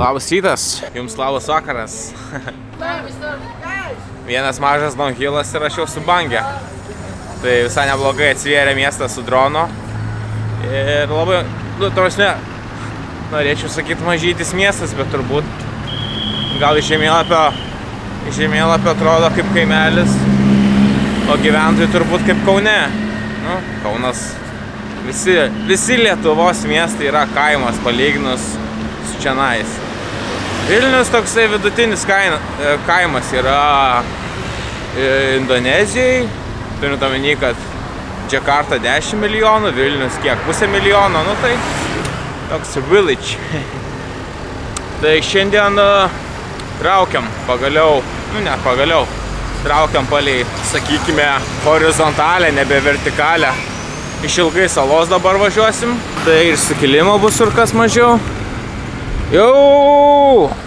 Labas rytas, jums labas vakaras. Vienas mažas downhillas ir aš jau su bangė. Tai visai neblogai atsivėrė miestas su drono. Ir labai, nu, tarsi, norėčiau sakyti mažytis miestas, bet turbūt gal iš žemėlapio, iš žemėlapio atrodo kaip kaimelis, o gyventojai turbūt kaip Kaune. Nu, Kaunas, visi, visi Lietuvos miestai yra kaimas palyginus su čianais. Vilnius toksai vidutinis kaina, e, kaimas yra e, Indonezijai, turint omeny, kad Džakarta 10 milijonų, Vilnius kiek, pusę milijono, nu tai toks village. tai šiandien uh, traukiam pagaliau, nu ne pagaliau, traukiam palei, sakykime, horizontalę, nebe vertikalę. Išilgai salos dabar važiuosim, tai ir sukilimo bus kur kas mažiau. Jau!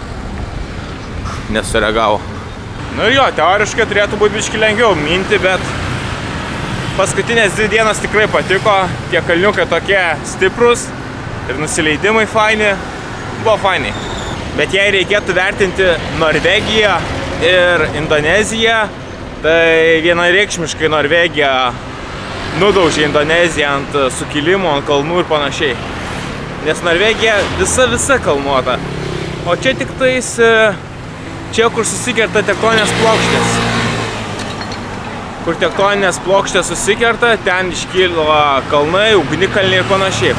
Nesureagavo. Nu jo, teoriškai turėtų būti biški lengviau minti, bet paskutinės dvi dienas tikrai patiko. Tie kalniukai tokie stiprus ir nusileidimai faini. Buvo faini. Bet jei reikėtų vertinti Norvegiją ir Indoneziją, tai vienareikšmiškai Norvegija nudaužė Indoneziją ant sukilimų, ant kalnų ir panašiai. Nes Norvegija visa visa kalnuota. O čia tik tais, čia kur susikerta tektoninės plokštės kur tektoninės plokštės susikerta, ten iškyla kalnai, ugnikalniai ir panašiai.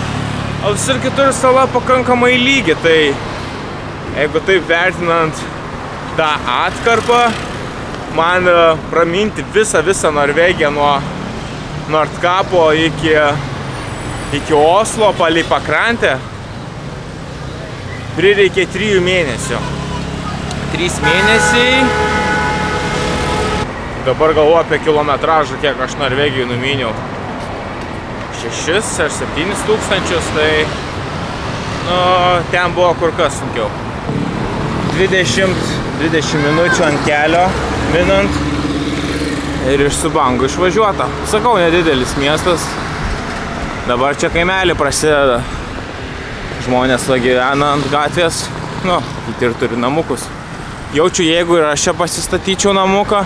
O visur kitur sala pakankamai lygi, tai jeigu taip vertinant tą atkarpą, man praminti visą visą Norvegiją nuo Nordkapo iki, iki Oslo palei pakrantę prireikė trijų mėnesių. Trys mėnesiai Dabar galvoju apie kilometražą, kiek aš Norvegijai numiniau. 6 ar 7 tūkstančius, tai nu, ten buvo kur kas sunkiau. 20, 20 minučių ant kelio minant ir iš Subango išvažiuota. Sakau, nedidelis miestas. Dabar čia kaimelį prasideda. Žmonės gyvena ant gatvės, nu, kiti ir turi namukus. Jaučiu, jeigu ir aš čia pasistatyčiau namuką,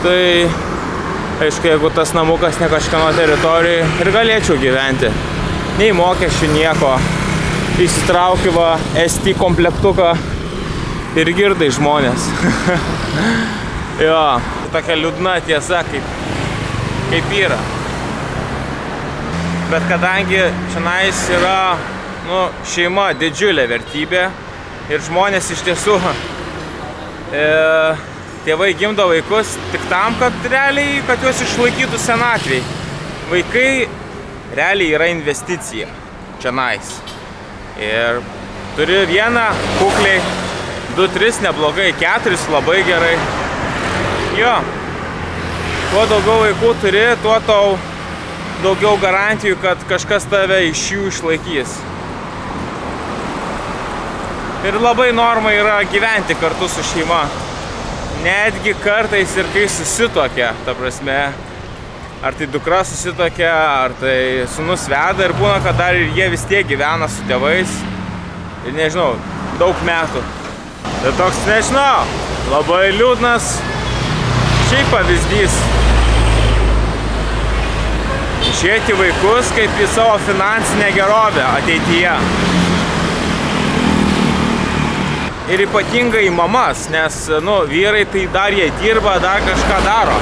tai aišku, jeigu tas namukas ne kažkieno teritorijoje ir galėčiau gyventi. Nei mokesčių nieko. Įsitraukiu va ST komplektuką ir girdai žmonės. jo, tokia liūdna tiesa, kaip, kaip yra. Bet kadangi čionais yra nu, šeima didžiulė vertybė ir žmonės iš tiesų tėvai gimdo vaikus tik tam, kad realiai, kad juos išlaikytų senatviai. Vaikai realiai yra investicija čia nais. Ir turi vieną kukliai, du, tris neblogai, keturis labai gerai. Jo, kuo daugiau vaikų turi, tuo tau daugiau garantijų, kad kažkas tave iš jų išlaikys. Ir labai norma yra gyventi kartu su šeima netgi kartais ir kai susitokia, ta prasme, ar tai dukra susitokia, ar tai sunus veda ir būna, kad dar ir jie vis tiek gyvena su tėvais ir nežinau, daug metų. Tai toks, nežinau, labai liūdnas šiaip pavyzdys. Išėti vaikus kaip į savo finansinę gerovę ateityje ir ypatingai mamas, nes nu, vyrai tai dar jie dirba, dar kažką daro.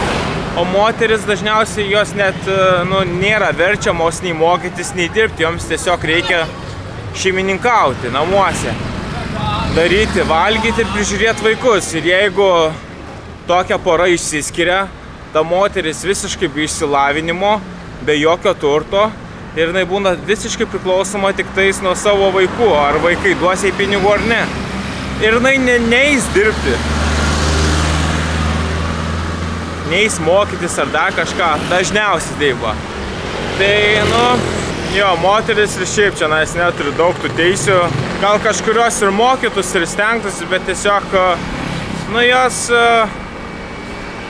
O moteris dažniausiai jos net nu, nėra verčiamos nei mokytis, nei dirbti, joms tiesiog reikia šeimininkauti namuose. Daryti, valgyti ir prižiūrėti vaikus. Ir jeigu tokia pora išsiskiria, ta moteris visiškai be išsilavinimo, be jokio turto, ir jinai būna visiškai priklausoma tik tais nuo savo vaikų, ar vaikai duos jai pinigų ar ne ir jinai ne, neįs dirbti. Neįs mokytis ar dar kažką, dažniausiai taip va. Tai, nu, jo, moteris ir šiaip čia nais neturi daug tų teisių. Gal kažkurios ir mokytus ir stengtųsi, bet tiesiog, nu, jos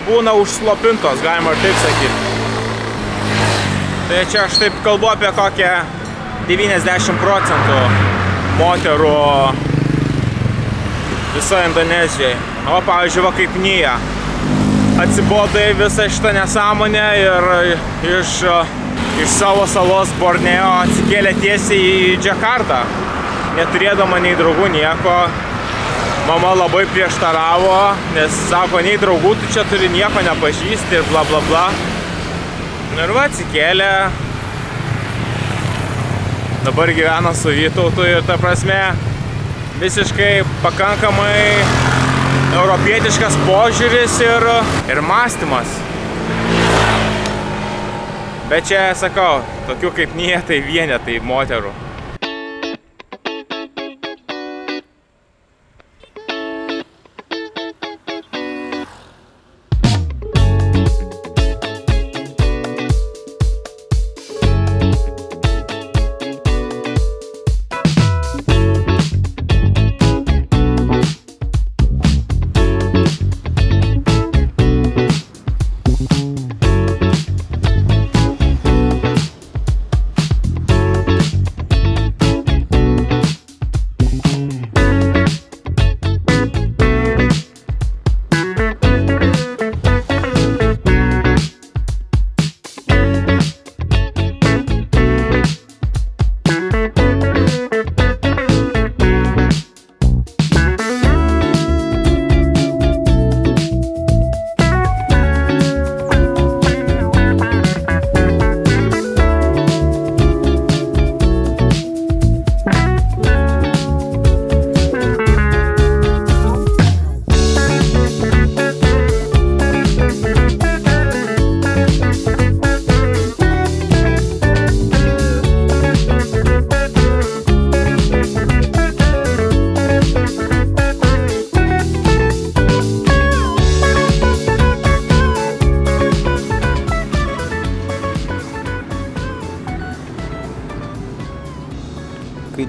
būna užslopintos, galima ir taip sakyti. Tai čia aš taip kalbu apie kokią 90 procentų moterų visoje Indonezijoje. O, pavyzdžiui, va kaip Nija. Atsibodai visą šitą nesąmonę ir iš, iš savo salos Borneo atsikėlė tiesiai į Džakartą. Neturėdama nei draugų nieko. Mama labai prieštaravo, nes sako, nei draugų tu čia turi nieko nepažįsti ir bla bla bla. Ir va atsikėlė. Dabar gyvena su Vytautu ir ta prasme visiškai pakankamai europietiškas požiūris ir, ir mąstymas. Bet čia, sakau, tokių kaip nietai vienetai moterų.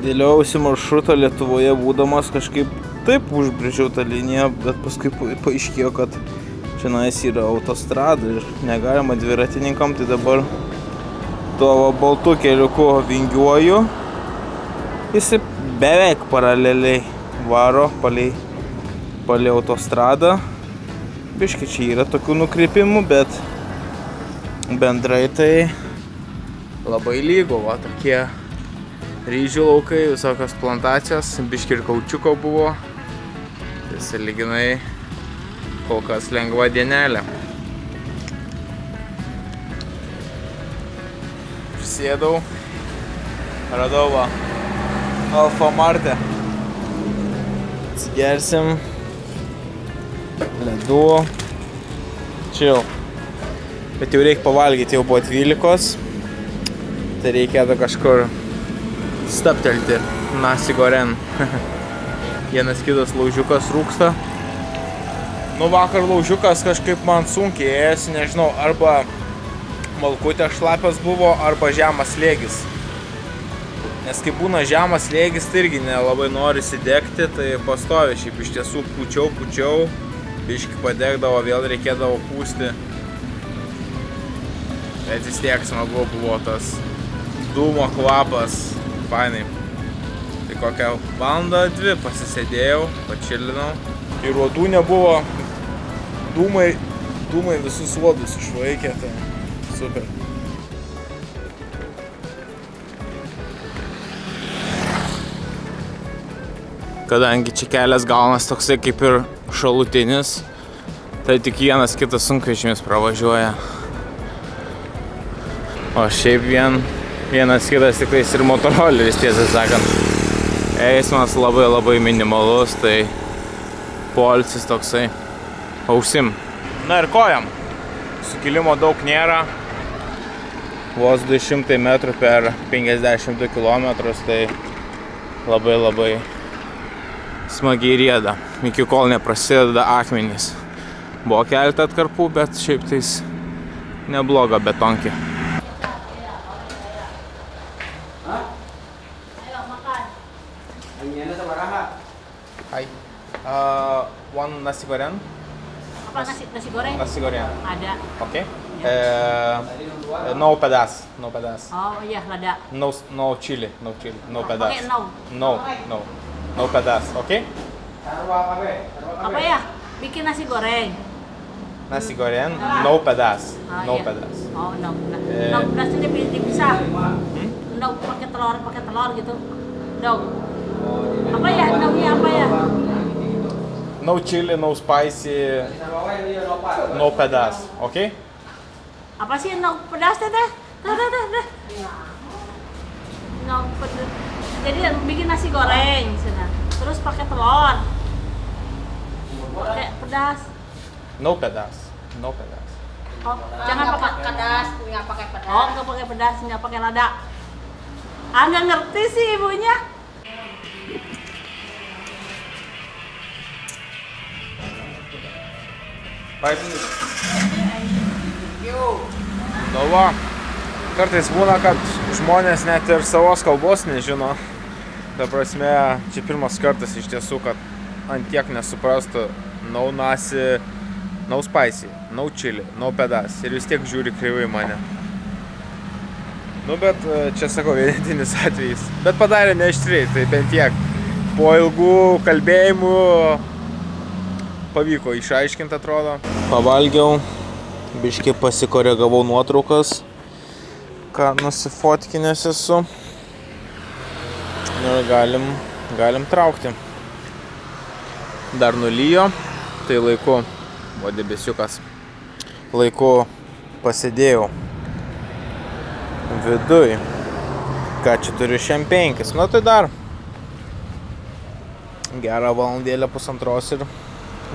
Dėliausi maršrutą Lietuvoje būdamas kažkaip taip užbrėžiau tą liniją, bet paskui pa- paaiškėjo, kad čionais yra autostrada ir negalima dviratininkam, tai dabar tuo baltu keliuku vingiuoju. Jis beveik paraleliai varo palei, palei autostradą. Biški čia yra tokių nukrypimų, bet bendrai tai labai lygu, va tokie ryžių laukai, visokios plantacijos, biški ir kaučiuko buvo. Tai saliginai kol kas lengva dienelė. Prisėdau, radau va Alfa Marte. Atsigersim ledų. Chill. Bet jau reikia pavalgyti, jau buvo 12. Tai reikėtų kažkur staptelti nasi goren. Vienas kitas laužiukas rūksta. Nu vakar laužiukas kažkaip man sunkiai ėjęs, nežinau, arba malkutė šlapias buvo, arba žemas slėgis. Nes kai būna žemas slėgis, tai irgi nelabai nori įsidegti, tai pastovi šiaip iš tiesų pučiau, pučiau, biški padegdavo, vėl reikėdavo pūsti. Bet vis tiek smagu buvo tas dūmo kvapas, fainai. Tai kokią valandą, dvi pasisėdėjau, pačilinau. Ir uodų nebuvo, dūmai, dūmai visus uodus išvaikė, tai super. Kadangi čia kelias gaunas toksai kaip ir šalutinis, tai tik vienas kitas sunkvežimis pravažiuoja. O šiaip vien vienas kitas tikrais ir motoroleris, tiesą sakant. Eismas labai labai minimalus, tai poilsis toksai ausim. Na ir kojam. Sukilimo daug nėra. Vos 200 metrų per 52 km, tai labai labai smagiai rieda. Iki kol neprasideda akmenys. Buvo keletą atkarpų, bet šiaip tais nebloga betonkė. One nasi goreng. Apa nasi nasi goreng? Nasi goreng. Ada. Oke. Uh, no pedas. No pedas. Oh iya, lada. No no chili. No chili. No pedas. Pakai no. No, no. No pedas. Oke? Apa ya? Bikin nasi goreng. Nasi goreng, no pedas. Ah, No pedas. Oh, no. Eh. No pedas dipi- dipisah. Hmm? No pakai telur, pakai telur gitu. No. Apa ya? No-nya apa ya? No chili, no spicy, no pedas. Okay? Apa sih no pedas teh teh? Teh teh teh. teh. No pedas. Jadi bikin nasi goreng sana. Terus pakai telur. Pakai pedas. No pedas. No pedas. Oh, jangan pakai pedas, nggak pakai pedas. Oh, nggak pakai pedas, nggak pakai lada. Ah, nggak ngerti sih ibunya. Nu va, kartais būna, kad žmonės net ir savos kalbos nežino. Ta prasme, čia pirmas kartas iš tiesų, kad ant tiek nesuprastų no nasi, no spicy, no chili, no pedas. Ir vis tiek žiūri kreivai mane. Nu, bet e, čia sakau, vienetinis atvejis. Bet padarė neištriai, tai bent tiek. Po ilgų kalbėjimų pavyko išaiškinti, atrodo. Pavalgiau, biškai pasikoregavau nuotraukas, ką nusifotkinęs esu. Ir galim, galim traukti. Dar nulyjo, tai laiku, buvo debesiukas, laiku pasidėjau viduj. Ką čia turiu šiandien penkis, nu tai dar gerą valandėlę pusantros ir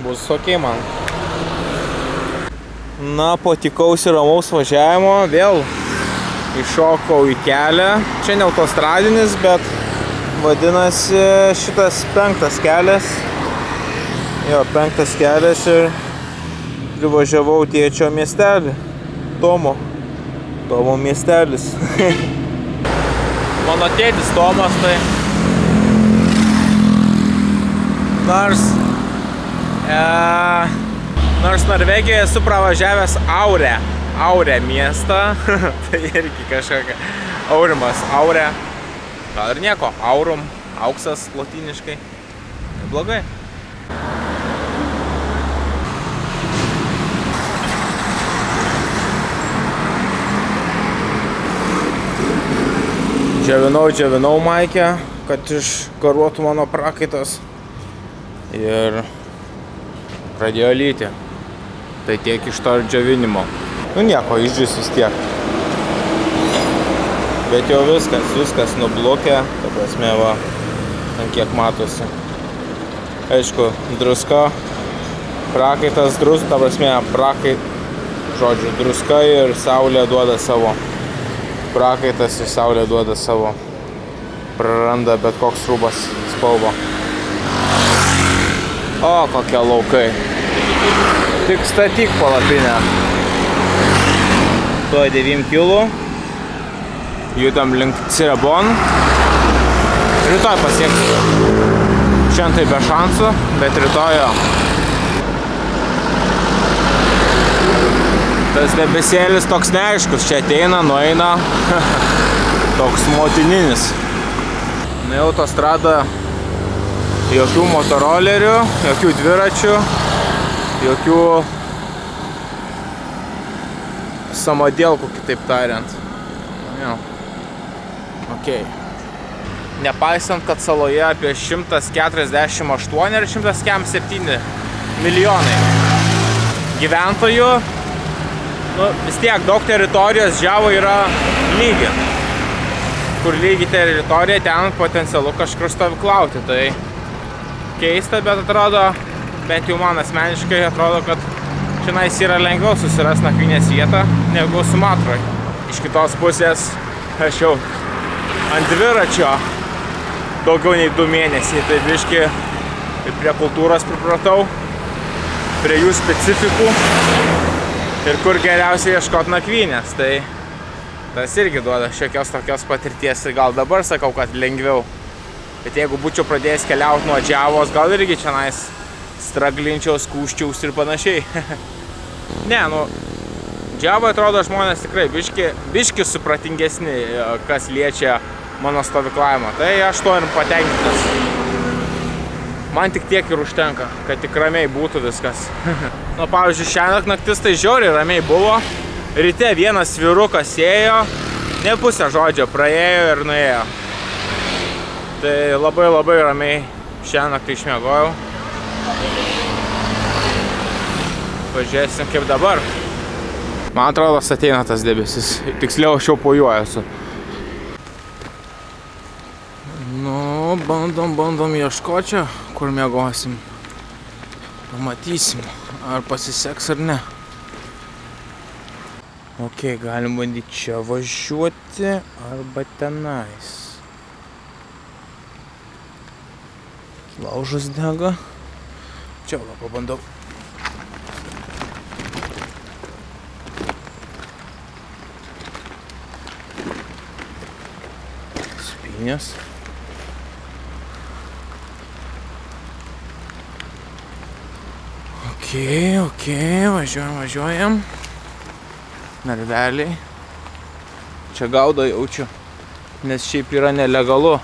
bus ok man. Na, po tikausi ramaus važiavimo vėl iššokau į kelią. Čia ne autostradinis, bet vadinasi šitas penktas kelias. Jo, penktas kelias ir privažiavau tėčio miestelį. Tomo. Tomo miestelis. Mano tėtis Tomas tai. Nors E, nors Norvegijoje esu pravažiavęs Aurę, Aurę miestą, tai irgi kažkokia Aurimas, Aurė, gal ir nieko, Aurum, auksas latiniškai, neblogai. Džiavinau, džiavinau maikę, kad išgaruotų mano prakaitas. Ir pradėjo lyti. Tai tiek iš to džiavinimo. Nu nieko, išdžius vis tiek. Bet jau viskas, viskas nublokė, ta prasme va, ant kiek matosi. Aišku, druska, prakaitas drus, ta prasme, prakai, žodžiu, druska ir saulė duoda savo. Prakaitas ir saulė duoda savo. Praranda bet koks rūbas spalvą. O, kokie laukai. Tik statyk palapinę. Tuo 9 kilų. Judam link Cirebon. Rytoj pasieksiu. Šiandien tai be šansų, bet rytoj jo. Tas debesėlis toks neaiškus, čia ateina, nueina. toks motininis. Na autostrada jokių motorolerių, jokių dviračių, jokių samadėlkų, kitaip tariant. Jo. Ok. Nepaisant, kad saloje apie 148 ar 107 milijonai gyventojų, nu, vis tiek daug teritorijos Džiavo yra lygi. Kur lygi teritorija, ten potencialu kažkur stovyklauti. Tai keista, bet atrodo, bent jau man asmeniškai atrodo, kad čionais yra lengviau susirasti nakvynės vietą negu Sumatroj. Iš kitos pusės aš jau ant dviračio daugiau nei du mėnesiai, tai biški prie kultūros pripratau, prie jų specifikų ir kur geriausiai ieškoti nakvynės. Tai tas irgi duoda šiokios tokios patirties ir gal dabar sakau, kad lengviau. Bet jeigu būčiau pradėjęs keliauti nuo Džiavos, gal irgi čia nais straglinčiau, skūščiaus ir panašiai. ne, nu, Džiavoje atrodo žmonės tikrai biški, biški supratingesni, e, kas liečia mano stovyklavimą. Tai aš to ir patenkintas. Man tik tiek ir užtenka, kad tik ramiai būtų viskas. nu, pavyzdžiui, šiandien naktis tai žiauriai ramiai buvo. Ryte vienas vyrukas ėjo, ne pusę žodžio praėjo ir nuėjo. Tai labai labai ramiai šiandien naktį išmėgojau. Pažiūrėsim kaip dabar. Man atrodo, ateina tas debesis. Tiksliau, aš jau po juo esu. Nu, bandom, bandom ieškoti čia, kur mėgosim. Pamatysim, ar pasiseks ar ne. Ok, galim bandyti čia važiuoti arba tenais. Laužas dega. Čia va pabandau. Spynės. Ok, ok, važiuojam, važiuojam. Narveliai. Čia gaudo jaučiu, nes šiaip yra nelegalu.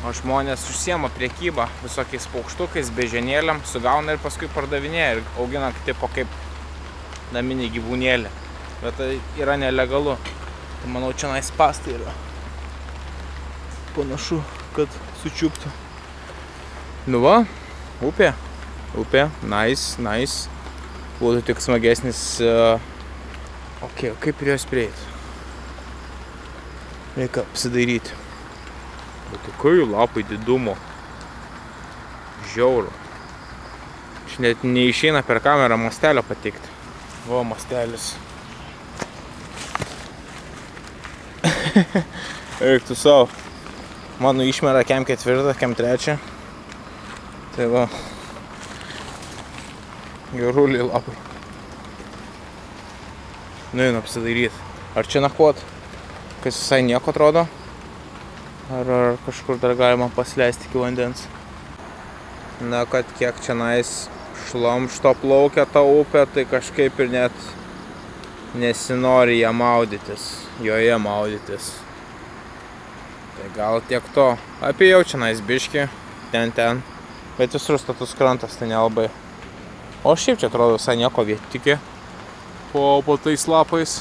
O žmonės užsiema priekybą visokiais paukštukais, bežionėliam, sugauna ir paskui pardavinėja ir augina tipo kaip naminį gyvūnėlį. Bet tai yra nelegalu. Tai manau, čia nais pastai yra. Panašu, kad sučiuptų. Nu va, upė. Upė, nice, nice. Būtų tik smagesnis. Uh... Ok, kaip prie jos prieiti? Reikia apsidairyti. Bet kokių jų lapai didumo. Žiauru. Aš net neišeina per kamerą mastelio patikti. O, mastelis. Reiktų savo. Mano išmera kem ketvirtą, kem trečią. Tai va. Geruliai lapai. Nuėjau apsidairyti. Ar čia nakvot? Kas visai nieko atrodo? Ar, ar kažkur dar galima pasileisti iki vandens? Na, kad kiek čia nais šlamšto plaukia ta upė, tai kažkaip ir net nesinori ją maudytis, joje maudytis. Tai gal tiek to. Apie jau čia nais biški, ten ten. Bet visur status krantas, tai nelabai. O šiaip čia atrodo visai nieko vietikė po, po tais lapais.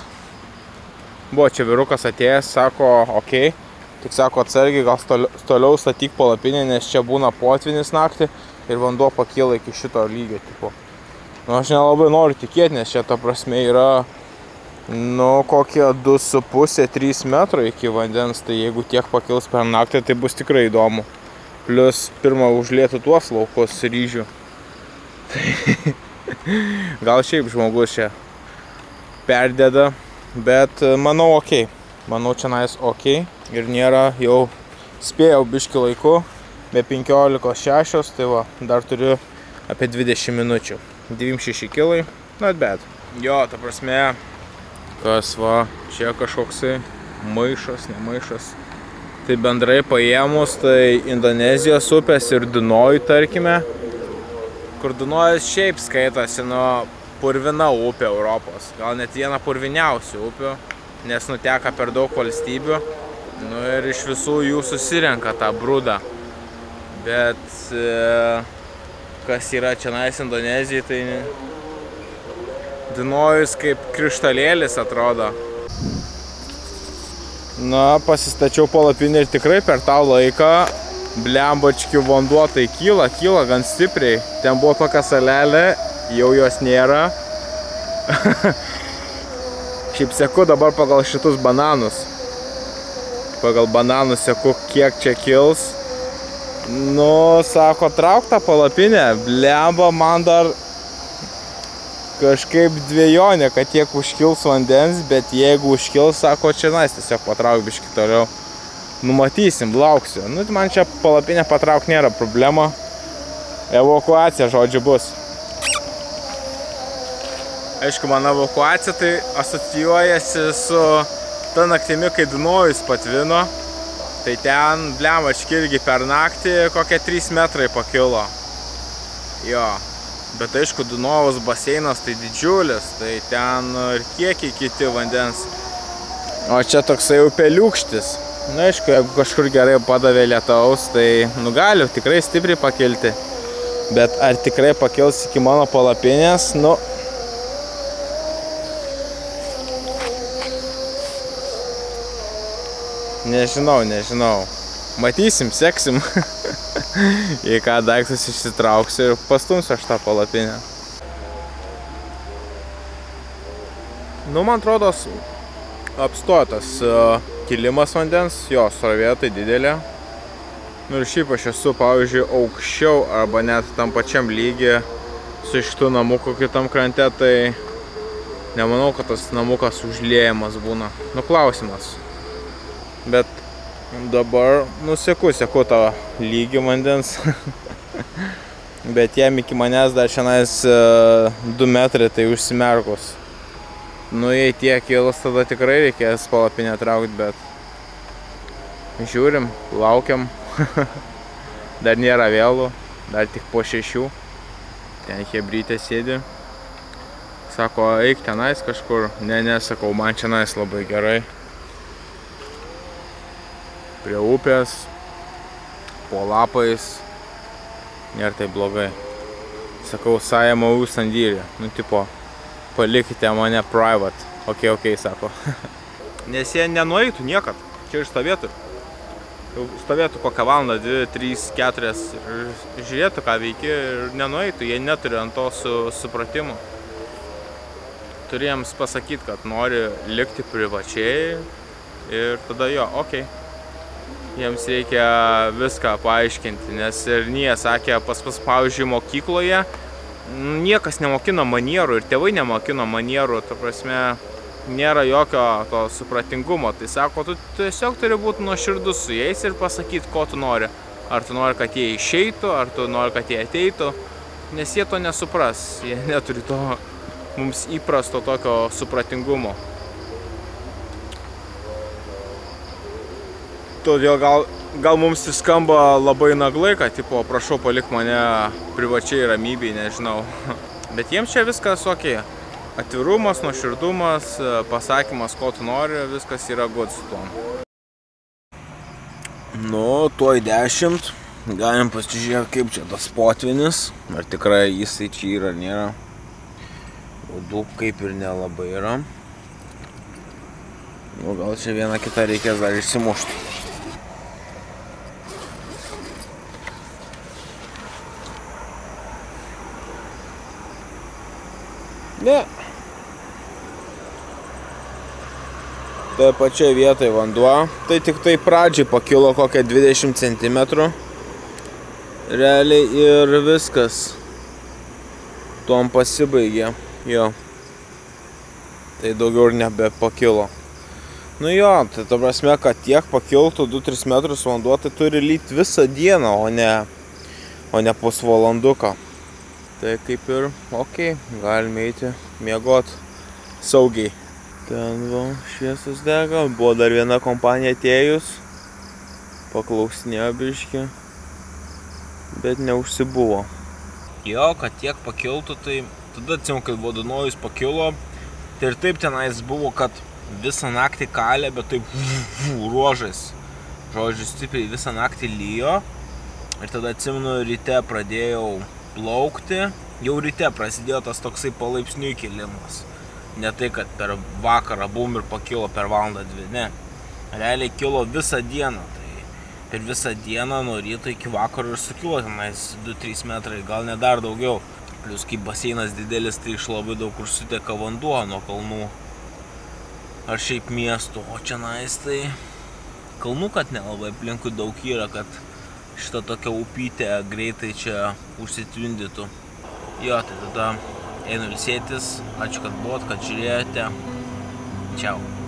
Buvo čia vyrukas atėjęs, sako, okei, okay. Tik sako atsargiai, gal toliau statyk palapinę, nes čia būna potvinis naktį ir vanduo pakyla iki šito lygio. Tipo. Nu, aš nelabai noriu tikėti, nes čia ta prasme yra, nu, kokie 2,5-3 metro iki vandens, tai jeigu tiek pakils per naktį, tai bus tikrai įdomu. Plius pirmą užlėtų tuos laukus ryžių. gal šiaip žmogus čia perdeda Bet manau ok. Manau čia nais ok. Ir nėra jau spėjau biški laiku. Be 15.6, tai va, dar turiu apie 20 minučių. 96 kilai, not bad. Jo, ta prasme, kas va, čia kažkoksai maišas, ne maišas. Tai bendrai paėmus, tai Indonezijos upės ir Dunojų, tarkime, kur Dunojus šiaip skaitosi nuo purvina upė Europos. Gal net viena purviniausių upių, nes nuteka per daug valstybių. Nu ir iš visų jų susirenka tą brūdą. Bet e, kas yra čia nais Indonezijai, tai Dunojus kaip krištalėlis atrodo. Na, pasistačiau palapinę ir tikrai per tą laiką blembačkių vanduo tai kyla, kyla gan stipriai. Ten buvo tokia salelė jau jos nėra. Šiaip seku dabar pagal šitus bananus. Pagal bananus seku, kiek čia kils. Nu, sako, trauk tą palapinę. Blemba man dar kažkaip dviejonė, kad tiek užkils vandens, bet jeigu užkils, sako, čia nais tiesiog patrauk biški toliau. Numatysim, lauksiu. Nu, man čia palapinę patrauk nėra problema. Evakuacija, žodžiu, bus. Aišku, mano evakuacija tai asocijuojasi su ta naktimi, kai Dunojus patvino. Tai ten, blemački irgi per naktį kokie 3 metrai pakilo. Jo. Bet aišku, Dunojaus baseinas tai didžiulis, tai ten ir kiekiai kiti vandens. O čia toksai upeliukštis. Na, aišku, jeigu kažkur gerai padavė lietaus, tai nu gali tikrai stipriai pakilti. Bet ar tikrai pakils iki mano palapinės, nu... Nežinau, nežinau. Matysim, seksim. Į ką daiktus išsitrauksiu ir pastumsiu aš tą palapinę. Nu, man atrodo, apstotas uh, kilimas vandens, jo srovė tai didelė. Nu ir šiaip aš esu, pavyzdžiui, aukščiau arba net tam pačiam lygi su šitų namukų kitam krante, tai nemanau, kad tas namukas užliejamas būna. Nu, klausimas. Bet dabar, nu, seku, tą lygį vandens. Bet jam iki manęs dar šiandien 2 metrai, tai užsimerkus. Nu, jei tiek kils, tada tikrai reikės palapinę traukti, bet žiūrim, laukiam. dar nėra vėlų, dar tik po šešių. Ten hebrytė sėdi. Sako, eik tenais kažkur. Ne, ne, sakau, man čianais labai gerai. Prie upės, po lapais. Nėra tai blogai. Sakau, SAMU sandyrį. Nu, tipo, palikite mane private. Ok, ok, sako. Nes jie nenueitų niekad. Čia ir stovėtų. Jau stovėtų kokią valandą, 2, 3, 4 ir žiūrėtų, ką veikia ir nenueitų. Jie neturi ant to su, supratimo. Turi jiems pasakyti, kad nori likti privačiai ir tada jo, ok. Jiems reikia viską paaiškinti, nes ir nie sakė, pas pas, pavyzdžiui, mokykloje, niekas nemokino manierų ir tėvai nemokino manierų, ta prasme, nėra jokio to supratingumo. Tai sako, tu tiesiog turi būti nuoširdus su jais ir pasakyti, ko tu nori. Ar tu nori, kad jie išeitų, ar tu nori, kad jie ateitų, nes jie to nesupras, jie neturi to mums įprasto tokio supratingumo. Todėl gal gal mums ir skamba labai naglai, kad, tipo, prašau, palik mane privačiai ramybėj, nežinau. Bet jiems čia viskas ok. Atvirumas, nuoširdumas, pasakymas, ko tu nori, viskas yra good su tom. Nu, tuoj 10. Galim pasižiūrėti, kaip čia tas potvinis. Ar tikrai jisai čia yra, nėra. Udų kaip ir nelabai yra. Nu, gal čia vieną kitą reikės dar išsimušti. Ne. Toje pačioje vietoje vanduo. Tai tik tai pradžiai pakilo kokią 20 cm. Realiai ir viskas. Tuom pasibaigė. Jo. Tai daugiau ir nebepakilo. Nu jo, tai ta prasme, kad tiek pakiltų 2-3 metrus vanduo, tai turi lyti visą dieną, o ne, o ne pusvalanduką. Tai kaip ir, okei, okay, galime eiti miegot saugiai. Ten va, šviesus dega, buvo dar viena kompanija atėjus, paklausinėjo biški, bet neužsibuvo. Jo, kad tiek pakiltų, tai tada atsimenu, kad buvo Dunojus pakilo, tai ir taip tenais buvo, kad visą naktį kalė, bet taip ruožais. Žodžiu, stipriai visą naktį lyjo. Ir tada atsimenu, ryte pradėjau plaukti, jau ryte prasidėjo tas toksai palaipsniui kilimas. Ne tai, kad per vakarą bum ir pakilo per valandą dvi, ne. Realiai kilo visą dieną. Tai per visą dieną nuo ryto iki vakaro ir sukilo tenais 2-3 metrai, gal net dar daugiau. Plius kaip baseinas didelis, tai iš labai daug kur suteka vanduo nuo kalnų. Ar šiaip miestų. O čia nais tai kalnų, kad nelabai aplinkui daug yra, kad šitą tokią upytę greitai čia užsitvindytų. Jo, tai tada einu ilsėtis. Ačiū, kad buvot, kad žiūrėjote. Čiau.